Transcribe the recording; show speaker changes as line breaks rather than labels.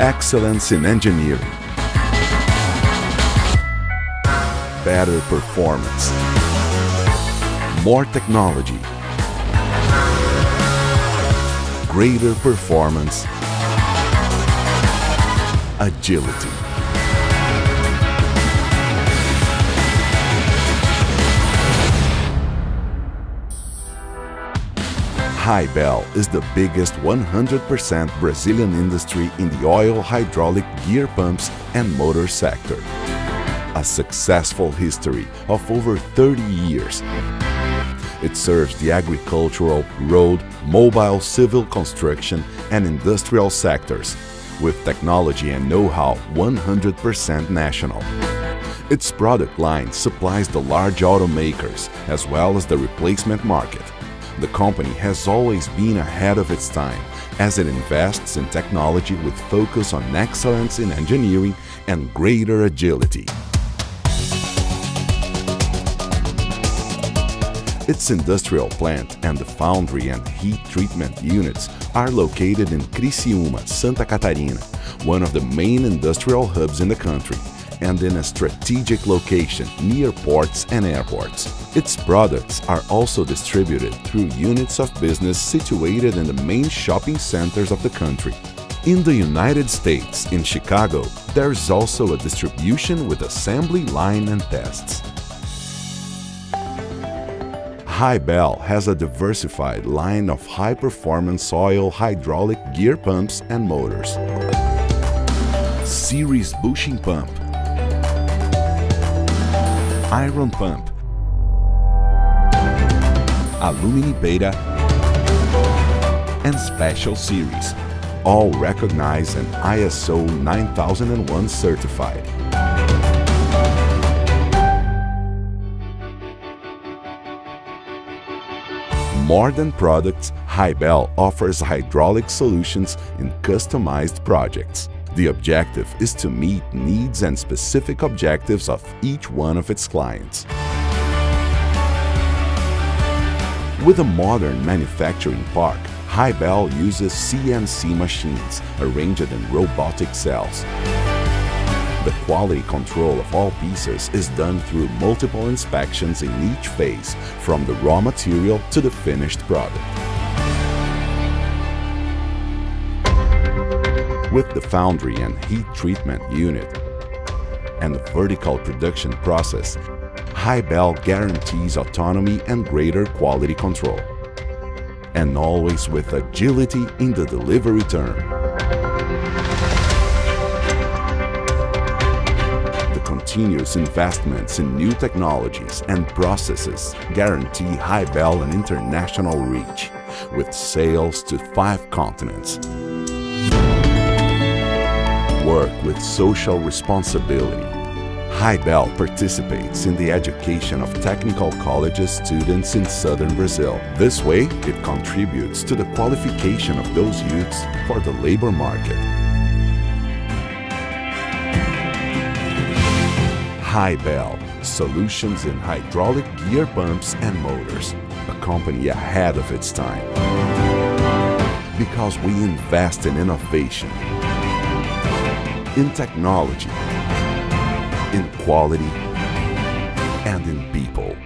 excellence in engineering, better performance, more technology, greater performance, agility. Hybel is the biggest 100% Brazilian industry in the oil hydraulic gear pumps and motor sector. A successful history of over 30 years. It serves the agricultural, road, mobile civil construction and industrial sectors with technology and know-how 100% national. Its product line supplies the large automakers as well as the replacement market. The company has always been ahead of its time as it invests in technology with focus on excellence in engineering and greater agility. Its industrial plant and the foundry and heat treatment units are located in Criciúma, Santa Catarina, one of the main industrial hubs in the country, and in a strategic location near ports and airports. Its products are also distributed through units of business situated in the main shopping centers of the country. In the United States, in Chicago, there is also a distribution with assembly line and tests. Hybel has a diversified line of high-performance oil hydraulic gear pumps and motors. Series bushing pump, iron pump, alumini beta, and special series, all recognized and ISO 9001 certified. More than products, Hybel offers hydraulic solutions in customized projects. The objective is to meet needs and specific objectives of each one of its clients. With a modern manufacturing park, Hybel uses CNC machines arranged in robotic cells. The quality control of all pieces is done through multiple inspections in each phase, from the raw material to the finished product. With the foundry and heat treatment unit and the vertical production process, Hybel guarantees autonomy and greater quality control. And always with agility in the delivery term. The continuous investments in new technologies and processes guarantee Hybel an international reach, with sales to five continents. Work with social responsibility. Hybel participates in the education of technical colleges students in southern Brazil. This way, it contributes to the qualification of those youths for the labor market. Hybel, solutions in hydraulic gear pumps and motors, a company ahead of its time. Because we invest in innovation, in technology, in quality, and in people.